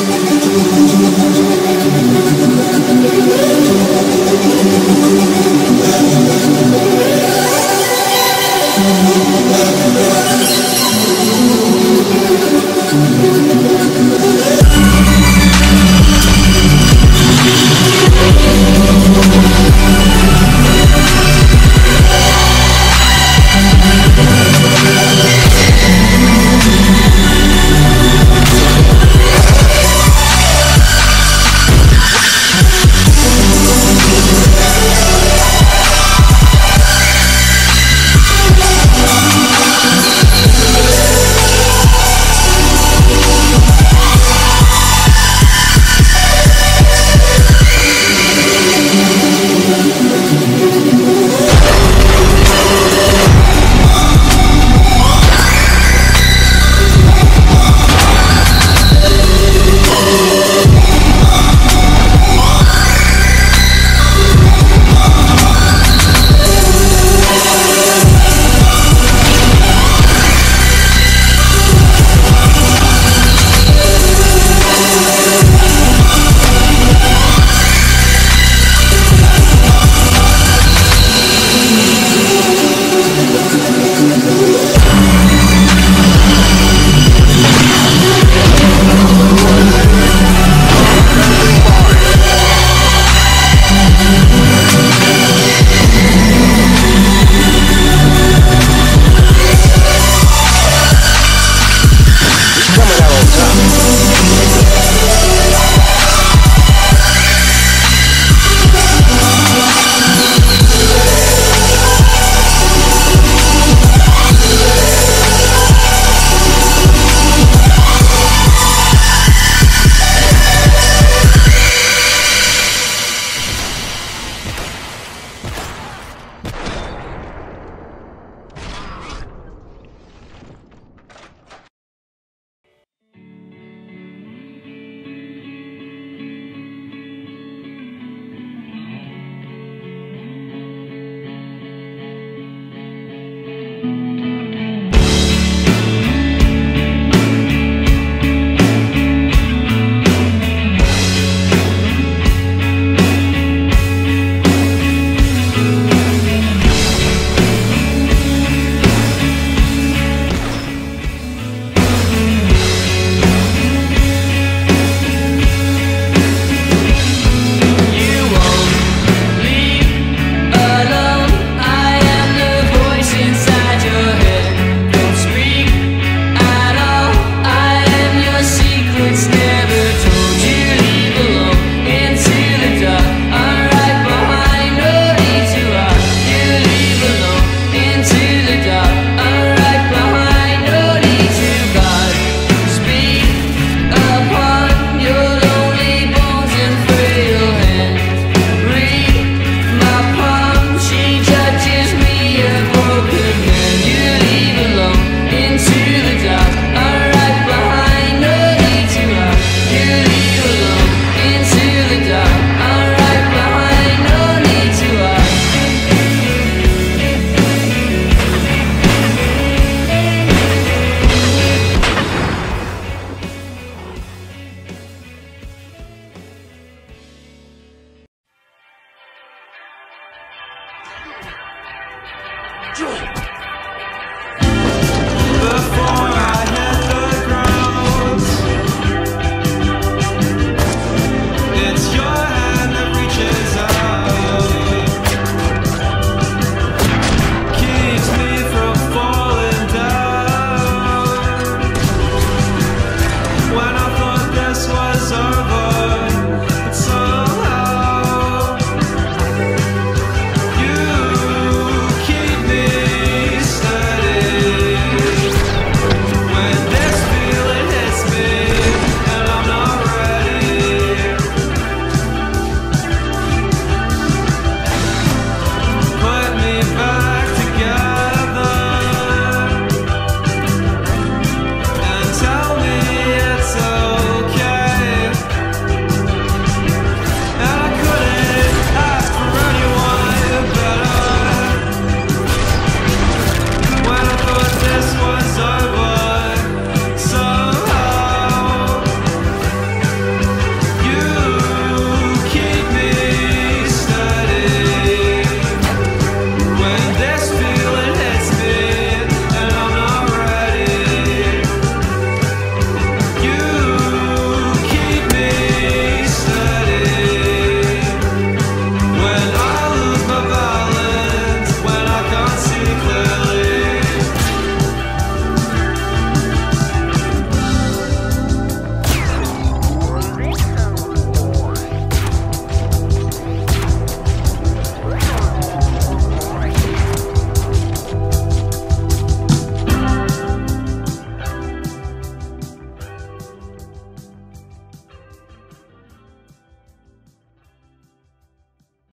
就